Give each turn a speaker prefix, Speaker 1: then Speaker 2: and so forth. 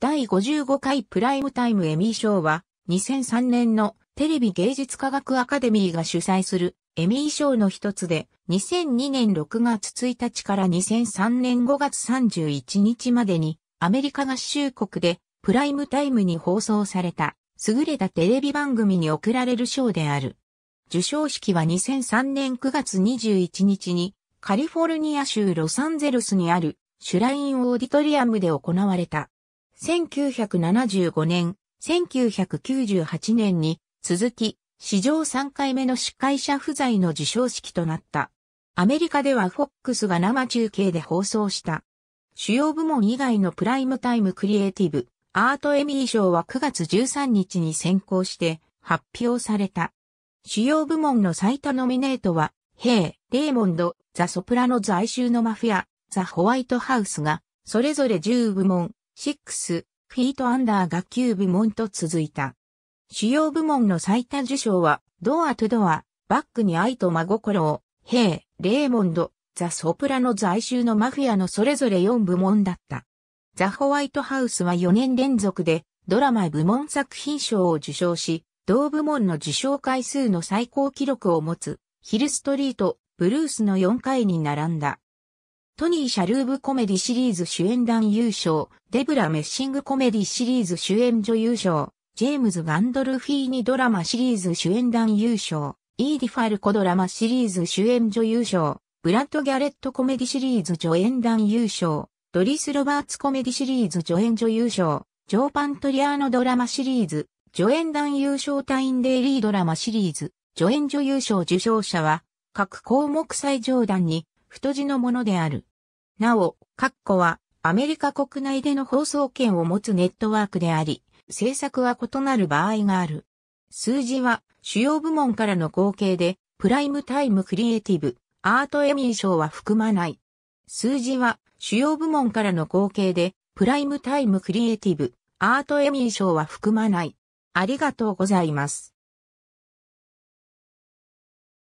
Speaker 1: 第55回プライムタイムエミー賞は2003年のテレビ芸術科学アカデミーが主催するエミー賞の一つで2002年6月1日から2003年5月31日までにアメリカ合衆国でプライムタイムに放送された優れたテレビ番組に贈られる賞である。授賞式は2003年9月21日にカリフォルニア州ロサンゼルスにあるシュラインオーディトリアムで行われた。1975年、1998年に続き、史上3回目の司会者不在の授賞式となった。アメリカではフォックスが生中継で放送した。主要部門以外のプライムタイムクリエイティブ、アートエミー賞は9月13日に先行して発表された。主要部門の最多ノミネートは、ヘイ、レーモンド、ザ・ソプラノ在州のマフィア、ザ・ホワイトハウスが、それぞれ10部門、6、フィートアンダーが9部門と続いた。主要部門の最多受賞は、ドアトゥドア、バックに愛と真心を、ヘイ、レーモンド、ザ・ソプラノ在州のマフィアのそれぞれ4部門だった。ザ・ホワイトハウスは4年連続でドラマ部門作品賞を受賞し、同部門の受賞回数の最高記録を持つヒルストリート、ブルースの4回に並んだ。トニー・シャルーブコメディシリーズ主演男優賞、デブラ・メッシングコメディシリーズ主演女優賞、ジェームズ・ガンドルフィーニドラマシリーズ主演男優賞、イーディファルコドラマシリーズ主演女優賞、ブラッド・ギャレットコメディシリーズ助演男優賞、ドリス・ロバーツコメディシリーズ助演女優賞、ジョー・パントリアーノドラマシリーズ、助演男優賞タインデイリードラマシリーズ、助演女優賞受賞者は、各項目最上段に、太字のものである。なお、カッコはアメリカ国内での放送権を持つネットワークであり、制作は異なる場合がある。数字は主要部門からの合計で、プライムタイムクリエイティブ、アートエミー賞は含まない。数字は主要部門からの合計で、プライムタイムクリエイティブ、アートエミー賞は含まない。ありがとうございます。